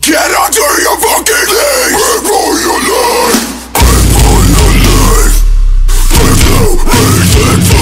Get out your fucking league! Pay for your life! Pay for your life! If you reason